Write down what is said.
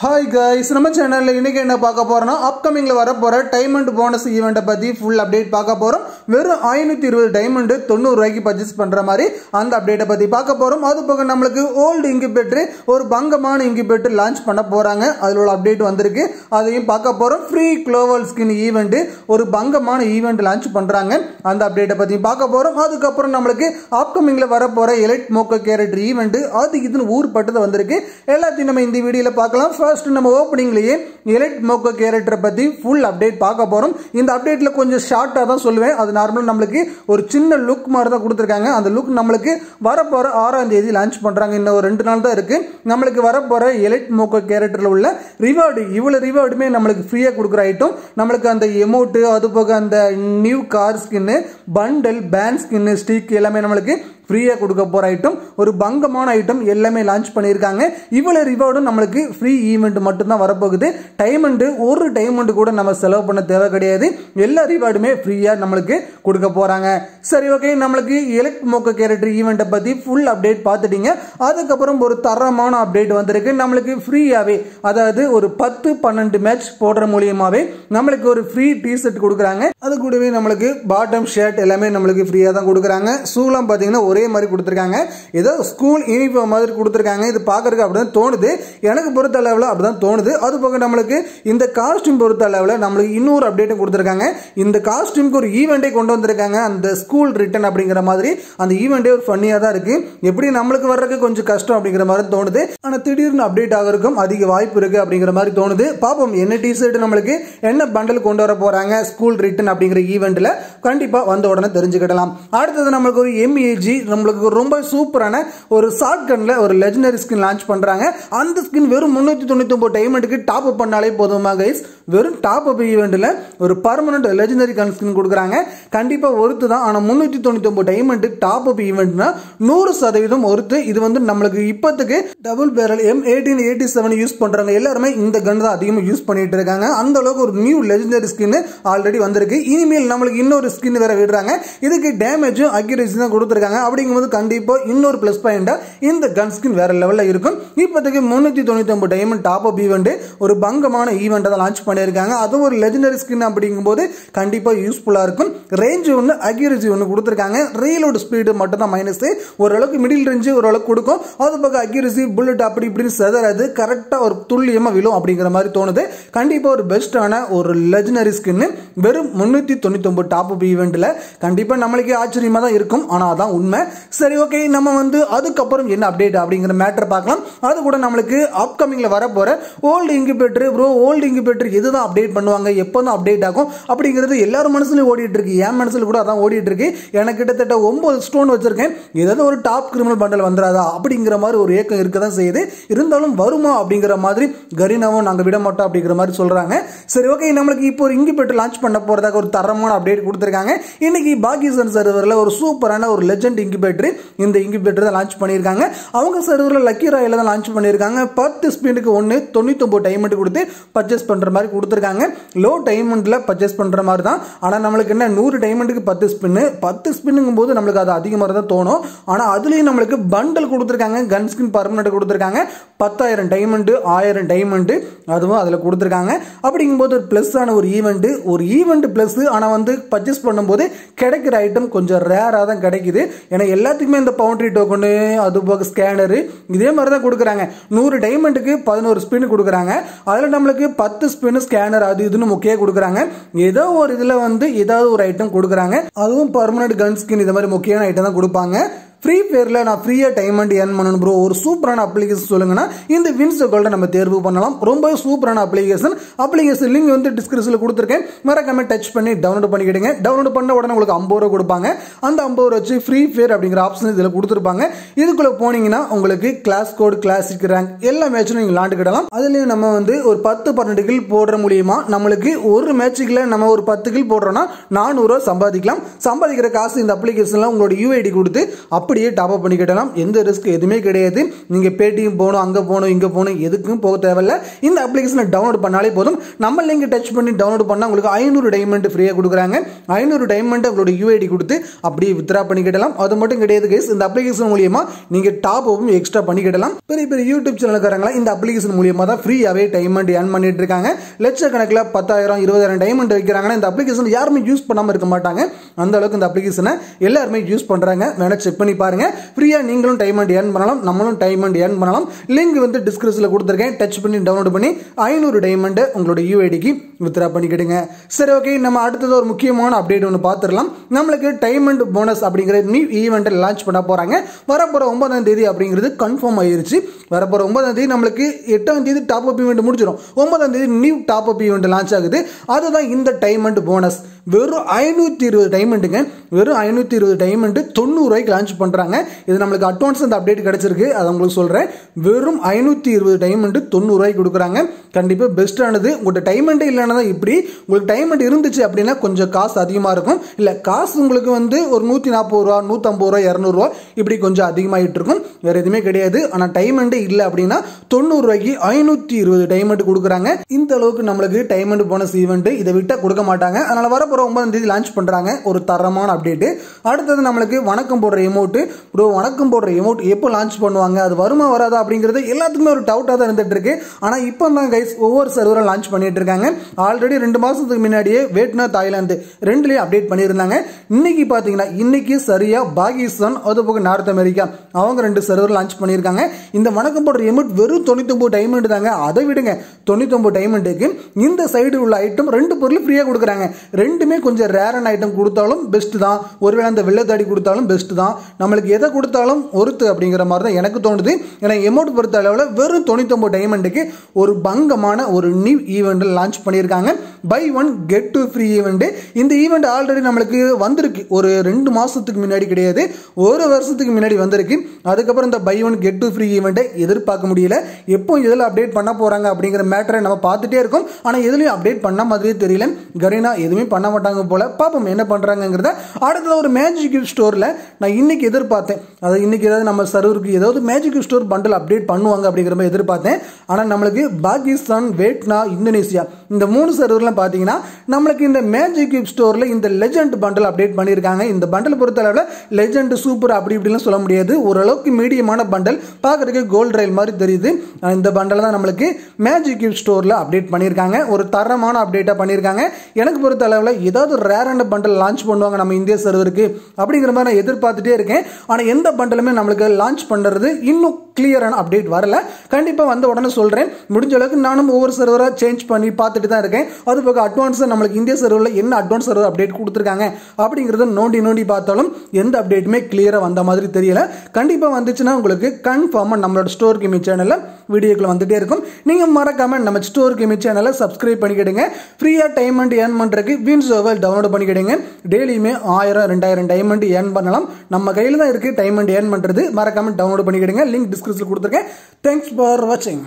Hi guys நம்ம சேனலில் இன்றைக்கி என்ன பார்க்க போகிறோம்னா அப்கமிங்கில் வர போகிற டைமண்ட் போனஸ் ஈவெண்ட்டை பற்றி ஃபுல் அப்டேட் பார்க்க போகிறோம் வெறும் ஐநூற்றி இருபது டைமண்டு தொண்ணூறு ரூபாய்க்கு பர்ச்சேஸ் பண்ணுற மாதிரி அந்த அப்டேட்டை பற்றி பார்க்க போகிறோம் அது போக நம்மளுக்கு ஓல்டு இங்கிபெட்ரு ஒரு பங்கமான இங்கிபெட்ரு லான்ச் பண்ண போகிறாங்க அதில் உள்ள அப்டேட் வந்திருக்கு. அதையும் பார்க்க போகிறோம் ஃப்ரீ க்ளோவல் ஸ்கின் ஈவெண்ட்டு ஒரு பங்கமான ஈவெண்ட் லான்ச் பண்ணுறாங்க அந்த அப்டேட்டை பற்றி பார்க்க போகிறோம் அதுக்கப்புறம் நம்மளுக்கு அப்கமிங்கில் வர போகிற எலைட் மோக்க கேரக்டர் ஈவெண்ட்டு அது இதுன்னு ஊர்பட்டது வந்திருக்கு. எல்லாத்தையும் நம்ம இந்த வீடியோவில் பார்க்கலாம். ஃபர்ஸ்ட் நம்ம ஓப்பனிங்லேயே எலைட் மோக்கோ கேரக்டரை பற்றி ஃபுல் அப்டேட் பார்க்க போகிறோம் இந்த அப்டேட்டில் கொஞ்சம் ஷார்ட்டாக தான் சொல்லுவேன். அது நார்மலாக நம்மளுக்கு ஒரு சின்ன லுக் மாதிரி தான் கொடுத்துருக்காங்க. அந்த லுக் நம்மளுக்கு வரப்போகிற ஆறாம் தேதி லான்ச் பண்ணுறாங்க இன்னும் ஒரு ரெண்டு நாள் தான் இருக்குது நம்மளுக்கு வரப்போகிற எலைட் மோக்கோ கேரக்டரில் உள்ள ரிவார்டு இவ்வளோ ரிவார்டுமே நம்மளுக்கு ஃப்ரீயாக கொடுக்குற ஐட்டம் நம்மளுக்கு அந்த எமௌண்ட்டு அது போக அந்த new car skin bundle pant skin stick எல்லாமே நம்மளுக்கு ஃப்ரீயாக கொடுக்க போகிற ஐட்டம் ஒரு பங்கமான ஐட்டம் எல்லாமே லான்ச் பண்ணியிருக்காங்க. இவ்வளோ ரிவார்டும் நம்மளுக்கு ஃப்ரீ ஈவெண்ட் மட்டும்தான் வரப்போகுது. டைமண்டு ஒரு டைமண்டு கூட நம்ம செலவு பண்ண தேவை கிடையாது. எல்லா ரிவார்டுமே ஃப்ரீயாக நம்மளுக்கு கொடுக்க போகிறாங்க சரி ஓகே நம்மளுக்கு எலக்ட் மோக்க கேரக்டர் ஈவெண்ட்டை பற்றி ஃபுல் அப்டேட் பார்த்துட்டீங்க. அதுக்கப்புறம் ஒரு தரமான அப்டேட் வந்திருக்கு. நம்மளுக்கு ஃப்ரீயாகவே அதாவது ஒரு பத்து பன்னெண்டு மேட்ச் போடுற மூலியமாகவே நம்மளுக்கு ஒரு ஃப்ரீ டிஷர்ட் கொடுக்குறாங்க. அது கூடவே நம்மளுக்கு பாட்டம் ஷர்ட் எல்லாமே நம்மளுக்கு ஃப்ரீயாக தான் கொடுக்குறாங்க. ஷூலாம் பார்த்தீங்கன்னா ஒரே மாதிரி கொடுத்துருக்காங்க. ஏதோ ஸ்கூல் யூனிஃபார்ம் மாதிரி கொடுத்துருக்காங்க. இது பார்க்கறதுக்கு அப்படி தான் தோணுது. எனக்கு பொறுத்த அளவில் அப்படி தான் தோணுது. அது போக நம்மளுக்கு இந்த காஸ்டியூம் பொறுத்த அளவில் நம்மளுக்கு இன்னொரு அப்டேட்டும் கொடுத்துருக்காங்க. இந்த காஸ்டியூம்க்கு ஒரு ஈவெண்ட்டே கொண்டு வந்திருக்காங்க. அந்த ஸ்கூல் ரிட்டன் அப்படிங்கிற மாதிரி. அந்த ஈவெண்ட்டே ஒரு ஃபன்னியாக தான் இருக்குது எப்படி நம்மளுக்கு வர்றதுக்கு கொஞ்சம் கஷ்டம் அப்படிங்கிற மாதிரி தோணுது. ஆனால் திடீர்னு அப்டேட் ஆகிறதுக்கும் அதிக வாய்ப்பு இருக்குது அப்படிங்கிற மாதிரி தோணுது. பார்ப்போம் என்ன டிஷர்ட் நம்மளுக்கு என்ன பண்டல் கொண்டு வர போகிறாங்க ஸ்கூல் ரிட்டன் அப்படிங்கிற ஈவெண்ட்டில் கண்டிப்பாக வந்த உடனே தெரிஞ்சுக்கிடலாம். அடுத்தது நம்மளுக்கு ஒரு எம்ஏஜி நம்மளுக்கு ரொம்ப சூப்பரான ஒரு ஷார்ட் கனில் ஒரு லெஜனரி ஸ்கின் லான்ச் பண்ணுறாங்க அந்த ஸ்கின் வெறும் முந்நூற்றி தொண்ணூற்றி ஒம்பது டைமண்டுக்கு டாப் அப் பண்ணாலே போதுமா கைஸ் வெறும் டாப் அப் ஈவெண்ட்டில் ஒரு பர்மனெண்ட் லெஜெண்டரி கன் ஸ்கின் கொடுக்குறாங்க. கண்டிப்பாக ஒருத்து தான். ஆனால் முந்நூற்றி தொண்ணூற்றி டைமண்ட் டாப் அப் ஈவெண்ட்னா நூறு சதவீதம் ஒருத்து. இது வந்து நம்மளுக்கு இப்போத்துக்கு double barrel M eighteen eighty seven use பண்ணுறவங்க எல்லாருமே இந்த கன் தான் அதிகமாக யூஸ் பண்ணிட்டு இருக்காங்க. அந்த அளவுக்கு ஒரு நியூ லெஜெண்டரி ஸ்கின் ஆல்ரெடி வந்திருக்கு. இனிமேல் நம்மளுக்கு இன்னொரு ஸ்கின் வேற விடுறாங்க. இதுக்கு டேமேஜும் அக்யூரேசி தான் கொடுத்துருக்காங்க. அப்படிங்கும்போது கண்டிப்பாக இன்னொரு ப்ளஸ் பாயிண்ட்டாக இந்த கன் ஸ்கின் வேற லெவலில் இருக்கும். இப்போதைக்கு முந்நூற்றி தொண்ணூற்றி ஒன்பது டைமண்ட் டாப் அப் ஈவெண்ட் ஒரு பங்கமான ஈவெண்ட்டை தான் லான்ச் பண்ணியிருக்காங்க அதுவும் ஒரு லெஜனரி ஸ்கின் அப்படிங்கும்போது கண்டிப்பாக யூஸ்ஃபுல்லாக இருக்கும். ரேஞ்சு ஒன்று அக்யூரசி ஒன்று கொடுத்துருக்காங்க. ரீலோடு ஸ்பீடு மட்டும் தான் மைனஸ் ஓரளவுக்கு மிடில் ரேஞ்சு ஓரளவுக்கு கொடுக்கும். அது பக்கம் அக்யூரசி புல்லட் அப்படி இப்படின்னு செதறது. கரெக்டாக ஒரு துல்லியமாக விழும் அப்படிங்கிற மாதிரி தோணுது. கண்டிப்பாக ஒரு பெஸ்ட்டான ஒரு லெஜனரி ஸ்கின்னு வெறும் முந்நூற்றி தொண்ணூத்தொம்பது டாப் அப் ஈவெண்ட்டில் கண்டிப்பாக நம்மளுக்கே ஆச்சரியமாக தான் இருக்கும். ஆனால் அதான் உண்மை. சரி ஓகே நம்ம வந்து அதுக்கப்புறம் என்ன அப்டேட் அப்படிங்கிற மேட்டர் பார்க்கலாம். அது கூட நம்மளுக்கு அப்கமிங்கில் வரப்போகிற old incubator bro old incubator எது தான் அப்டேட் பண்ணுவாங்க? எப்போ தான் அப்டேட் ஆகும்? அப்படிங்கிறது எல்லாரும் மனசுலையும் ஓடிட்டு இருக்கு என் மனசில் கூட அதான் ஓடிட்டு இருக்கு எனக்கு கிட்டத்தட்ட ஒன்பது ஸ்டோன் வச்சிருக்கேன். ஏதாவது ஒரு டாப் கிரிமினல் பண்டல் வந்துடாதா அப்படிங்கிற மாதிரி ஒரு ஏக்கம் இருக்க தான் செய்யுது. இருந்தாலும் வருமா அப்படிங்கிற மாதிரி கரீனாவும் நாங்கள் விட மாட்டோம் அப்படிங்கிற மாதிரி சொல்கிறாங்க சரி ஓகே நம்மளுக்கு இப்போ ஒரு இன்குபேட்டர் லான்ச் பண்ண போகிறதாக ஒரு தரமான அப்டேட் கொடுத்துருக்காங்க. இன்னைக்கு பாகிசன் சர்வரில் ஒரு சூப்பரான ஒரு லெஜண்ட் இன்குபேட்டர் இந்த இங்கிபேட்டர் தான் லான்ச் பண்ணியிருக்காங்க. அவங்க சர்வரில் லக்கி ராயில் தான் லான்ச் பண்ணியிருக்காங்க. பத்து ஸ்பீடுக்கு ஒன்று தொண்ணூத்தொம்பது டைமெண்ட் கொடுத்து பர்ச்சேஸ் பண்ணுற மாதிரி கொடுத்துருக்காங்க. லோ டைமண்டில் பர்ச்சேஸ் பண்ணுற மாதிரி தான் ஆனால் நம்மளுக்கு என்ன நூறு டைமண்டுக்கு பத்து ஸ்பின்னு பத்து ஸ்பின்னுங்கும் போது நம்மளுக்கு அது அதிகமாக தான் தோணும். ஆனால் அதுலேயும் நம்மளுக்கு பண்டல் கொடுத்துருக்காங்க. கன் ஸ்கின் பர்மனெண்ட் கொடுத்துருக்காங்க. பத்தாயிரம் டைமண்டு ஆயிரம் டைமண்டு அதுவும் அதில் கொடுத்துருக்காங்க. அப்படிங்கும்போது ஒரு ப்ளஸ்ஸான ஒரு ஈவெண்ட்டு ஒரு ஈவெண்ட் ப்ளஸ் ஆனால் வந்து பர்ச்சேஸ் பண்ணும்போது கிடைக்கிற ஐட்டம் கொஞ்சம் ரேராக தான் கிடைக்குது. ஏன்னா எல்லாத்துக்குமே இந்த பவுண்ட்ரி டோக்கனு அது போக ஸ்கேனரு இதே மாதிரி தான் கொடுக்குறாங்க. நூறு டைமண்டுக்கு பதினோரு ஸ்பின் கொடுக்குறாங்க. அதில் நம்மளுக்கு பத்து ஸ்பின் ஸ்கேனர் அது இதுன்னு முக்கியம் கொடுக்குறாங்க. ஏதோ ஒரு இதில் வந்து ஏதாவது ஒரு ஐட்டம் கொடுக்குறாங்க. அதுவும் பர்மனன்ட் கன் ஸ்கின் இந்த மாதிரி முக்கியமான ஐட்டம் தான் கொடுப்பாங்க. ஃப்ரீ ஃபயரில் நான் ஃப்ரீயாக டைமண்ட் ஏர்ன் பண்ணணும் ப்ரோ ஒரு சூப்பரான அப்ளிகேஷன் சொல்லுங்கன்னா இந்த வின்ஸ் கோல்டை நம்ம தேர்வு பண்ணலாம். ரொம்ப சூப்பரான அப்ளிகேஷன் அப்ளிகேஷன் லிங்க் வந்து டிஸ்கிரிப்ஷனில் கொடுத்துருக்கேன். மறக்காம டச் பண்ணி டவுன்லோட் பண்ணிக்கிடுங்க. டவுன்லோட் பண்ண உடனே உங்களுக்கு ஐம்பது ரூபா கொடுப்பாங்க. அந்த ஐம்பது ரூபா வச்சு ஃப்ரீ ஃபயர் அப்படிங்கிற ஆப்ஷன் இதில் கொடுத்துருப்பாங்க. இதுக்குள்ளே போனீங்கன்னா உங்களுக்கு கிளாஸ் கோட் கிளாசிக் ரேங்க் எல்லா மேட்சும் நீங்கள் விளாண்டுக்கிடலாம் அதுலேயும் நம்ம வந்து ஒரு பத்து பன்னெண்டு கில் போடுற மூலியமாக நம்மளுக்கு ஒரு மேட்சுக்கில் நம்ம ஒரு பத்து கில் போடுறோம்னா நானூறுரூவா சம்பாதிக்கலாம். சம்பாதிக்கிற காசு இந்த அப்ளிகேஷனில் உங்களோட யூஐடி கொடுத்து அப்படியே டாப் அப் பண்ணிக்கிடலாம். எந்த ரிஸ்க் எதுவுமே கிடையாது. நீங்கள் பேடிஎம் போகணும் அங்கே போகணும் இங்கே போகணும் எதுக்கும் போக தேவையில்ல. இந்த அப்ளிகேஷனை டவுன்லோட் பண்ணாலே போதும். நம்ம லிங்க் டச் பண்ணி டவுன்லோட் பண்ணால் உங்களுக்கு ஐநூறு டைமண்ட் ஃப்ரீயாக கொடுக்குறாங்க. ஐநூறு டைமண்ட் உங்களோட யூஐடி கொடுத்து அப்படியே வித்ரா பண்ணிக்கிடலாம். அது மட்டும் கிடையாது கைஸ் இந்த அப்ளிகேஷன் மூலியமா நீங்கள் டாப் அப்பும் எக்ஸ்ட்ரா பண்ணிக்கிடலாம். பெரிய பெரிய யூடியூப் சேனல்காரங்களா இந்த அப்ளிகேஷன் மூலியமாக தான் ஃப்ரீயாகவே டைமண்ட் ஏர்ன் பண்ணிட்டு இருக்காங்க. லட்சக்கணக்கில் பத்தாயிரம் இருபதாயிரம் டைமண்ட் வைக்கிறாங்கன்னா இந்த அப்ளிகேஷன் யாருமே யூஸ் பண்ணாமல் இருக்க மாட்டாங்க. அந்த அளவுக்கு இந்த அப்ளிகேஷனை எல்லாருமே யூஸ் பண்ணுறாங்க வேணால் செக் பண்ணி பாருங்க. ஃப்ரீயாக நீங்களும் டைமண்ட் ஏர்ன் பண்ணலாம். நம்மளும் டைமண்ட் ஏர்ன் பண்ணலாம். லிங்க் வந்து டிஸ்கிரிப்ஷனில் கொடுத்துருக்கேன். டச் பண்ணி டவுன்லோட் பண்ணி ஐநூறு டைமண்ட் உங்களோட யூஐடிக்கு வித்ரா பண்ணிக்கிடுங்க. சரி ஓகே நம்ம அடுத்தது ஒரு முக்கியமான அப்டேட் ஒன்று பார்த்துடலாம் நம்மளுக்கு டைமண்ட் போனஸ் அப்படிங்கிற நியூ ஈவெண்ட்டை லான்ச் பண்ண போகிறாங்க வரப்போகிற ஒன்பதாம் தேதி அப்படிங்கிறது கன்ஃபார்ம் ஆயிருச்சு. வரப்போகிற ஒன்பதாம் தேதி நம்மளுக்கு எட்டாம் தேதி டாப் அப் ஈவெண்ட் முடிச்சிடும் ஒன்பதாம் தேதி new top up event launch ஆகுது. அதுதான் இந்த டைமண்ட் போனஸ் வெறும் ஐநூற்றி இருபது டைமண்ட்டுங்க வெறும் ஐநூற்றி இருபது டைமண்ட் தொண்ணூறுரூவாய்க்கு லான்ச் பண்ணுறாங்க இது நம்மளுக்கு அட்வான்ஸ் அந்த அப்டேட் கிடச்சிருக்கு. அதை உங்களுக்கு சொல்கிறேன் வெறும் ஐநூற்றி இருபது டைமண்ட் தொண்ணூறுரூவாய்க்கு கொடுக்குறாங்க. கண்டிப்பாக பெஸ்ட்டானது உங்கள்கிட்ட டைமண்டே இல்லைன்னா தான் இப்படி. உங்களுக்கு டைமண்ட் இருந்துச்சு அப்படின்னா கொஞ்சம் காசு அதிகமாக இருக்கும். இல்லை காசு உங்களுக்கு வந்து ஒரு நூற்றி நாற்பது ரூபா நூற்றம்பது ரூபா இரநூறுவா இப்படி கொஞ்சம் அதிகமாகிட்டு இருக்கும். வேறு எதுவுமே கிடையாது. ஆனால் டைமண்டே இல்லை அப்படின்னா தொண்ணூறுரூவாய்க்கு ஐநூற்றி இருபது டைமண்ட் கொடுக்குறாங்க. இந்த அளவுக்கு நம்மளுக்கு டைமண்ட் போனஸ் ஈவெண்ட் இதை விட்டால் கொடுக்க மாட்டாங்க. அதனால் வரப்போகிற ஒன்பதாம் தேதி லான்ச் பண்ணுறாங்க ஒரு தரமான அப்டேட்டு அடுத்தது நம்மளுக்கு வணக்கம் போடுற போட்டு ப்ரோ வணக்கம் போடுற எமௌண்ட் எப்போ லான்ச் பண்ணுவாங்க? அது வருமா வராதா? அப்படிங்கிறது எல்லாத்துக்குமே ஒரு டவுட்டாக தான் இருந்துட்டு இருக்கு ஆனால் இப்போ தான் கைஸ் ஒவ்வொரு சர்வரும் லான்ச் பண்ணிட்டு இருக்காங்க. ஆல்ரெடி ரெண்டு மாதத்துக்கு முன்னாடியே வேட்னா தாய்லாந்து ரெண்டுலேயும் அப்டேட் பண்ணியிருந்தாங்க. இன்னைக்கு பார்த்தீங்கன்னா இன்னைக்கு சரியா பாகிஸ்தான் அது போக நார்த் அமெரிக்கா அவங்க ரெண்டு சர்வர் லான்ச் பண்ணியிருக்காங்க. இந்த வணக்கம் போடுற எமௌண்ட் வெறும் தொண்ணூத்தொம்பது டைமண்ட் தாங்க. அதை விடுங்க. தொண்ணூத்தொம்பது டைமண்டுக்கு இந்த சைடு உள்ள ஐட்டம் ரெண்டு பொருள் ஃப்ரீயாக கொடுக்குறாங்க. ரெண்டுமே கொஞ்சம் ரேரன் ஐட்டம் கொடுத்தாலும் பெஸ்ட் தான். ஒருவேளை அந்த வெள்ளத்தாடி கொடுத்தாலும் பெஸ்ட் தான். நம்மளுக்கு எதை கொடுத்தாலும் ஒருத்து அப்படிங்கிற மாதிரி தான் எனக்கு தோணுது. ஏன்னா எமௌண்ட் பொறுத்த அளவில் வெறும் தொண்ணூத்தொம்பது டைமண்டுக்கு ஒரு பங்கமான ஒரு நியூ ஈவெண்ட்டில் லான்ச் பண்ணியிருக்காங்க. Buy one get two free event இந்த ஈவெண்ட் ஆல்ரெடி நம்மளுக்கு வந்திருக்கு. ஒரு ரெண்டு மாதத்துக்கு முன்னாடி கிடையாது. ஒரு வருஷத்துக்கு முன்னாடி வந்திருக்கு. அதுக்கப்புறம் இந்த buy one get two free ஈவெண்ட்டை எதிர்பார்க்க முடியல. எப்போ இதில் அப்டேட் பண்ண போகிறாங்க அப்படிங்கிற மேட்டரை நம்ம பார்த்துட்டே இருக்கோம். ஆனால் எதுலையும் அப்டேட் பண்ண மாதிரியே தெரியல. கரீனா எதுவுமே பண்ண மாட்டாங்க போல. பார்ப்போம் என்ன பண்ணுறாங்கிறத அடுத்தது ஒரு மேஜிக் ஸ்டோரில் நான் இன்னைக்கு எதிர்பார்த்தேன். அதாவது இன்னைக்கு ஏதாவது நம்ம சர்வருக்கு ஏதாவது மேஜிக் ஸ்டோர் பண்டில் அப்டேட் பண்ணுவாங்க அப்படிங்கிற மாதிரி எதிர்பார்த்தேன். ஆனால் நம்மளுக்கு பாகிஸ்தான் வியட்னா இந்தோனேசியா இந்த மூணு சர்வர்லாம் பார்த்தீங்கன்னா நம்மளுக்கு இந்த மேஜிக் ஸ்டோரில் இந்த லெஜண்ட் பண்டில் அப்டேட் பண்ணியிருக்காங்க. இந்த பண்டில் பொறுத்த அளவில் லெஜண்ட் சூப்பர் அப்படி இப்படிலாம் சொல்ல முடியாது. ஓரளவுக்கு மீடியமான பண்டல் பார்க்குறதுக்கு கோல்டு ரயில் மாதிரி தெரியுது. இந்த பண்டல் தான் நம்மளுக்கு மேஜிக் ஸ்டோரில் அப்டேட் பண்ணியிருக்காங்க. ஒரு தரமான அப்டேட்டாக பண்ணியிருக்காங்க. எனக்கு பொறுத்த அளவில் ஏதாவது ரேரான பண்டல் லான்ச் பண்ணுவாங்க நம்ம இந்திய சர்வருக்கு அப்படிங்கிற மாதிரி நான் எதிர்பார்த்துட்டே இருக்கேன். ஆனால் எந்த பண்டலுமே நம்மளுக்கு லான்ச் பண்ணுறது இன்னும் கிளியரான அப்டேட் வரல. கண்டிப்பாக வந்த உடனே சொல்கிறேன் முடிஞ்ச அளவுக்கு நானும் ஒவ்வொரு சர்வராக சேஞ்ச் பண்ணி பார்த்துட்டு தான் இருக்கேன். அது போக அட்வான்ஸாக நம்மளுக்கு இந்திய சர்வரில் என்ன அட்வான்ஸ் சர்வர் அப்டேட் கொடுத்துருக்காங்க அப்படிங்கிறத நோண்டி நோண்டி பார்த்தாலும் எந்த அப்டேட்டுமே கிளியராக வந்த மாதிரி தெரியல. கண்டிப்பாக வந்துச்சுன்னா உங்களுக்கு கன்ஃபார்மாக நம்மளோட ஸ்டோர் கிமி சேனலில் வீடியோக்கள் வந்துட்டே இருக்கும். நீங்கள் மறக்காமல் நம்ம ஸ்டோர் கிமி சேனலை சப்ஸ்கிரைப் பண்ணிக்கிடுங்க. ஃப்ரீயாக டைமண்ட் ஏர்ன் பண்ணுறதுக்கு வின் சர்வர் டவுன்லோட் பண்ணிக்கிடுங்க. டெய்லியுமே ஆயிரம் ரெண்டாயிரம் டைமண்ட் ஏர்ன் பண்ணலாம். நம்ம கையில் தான் இருக்குது அண்ட் ஏர்ன் பண்ணுறது மறக்காமல் டவுன்லோட் பண்ணிக்கிடுங்க. லிங்க் டிஸ்கிரிப்ஷனில் கொடுத்துருக்கேன். தேங்க்ஸ் ஃபார் வாட்சிங்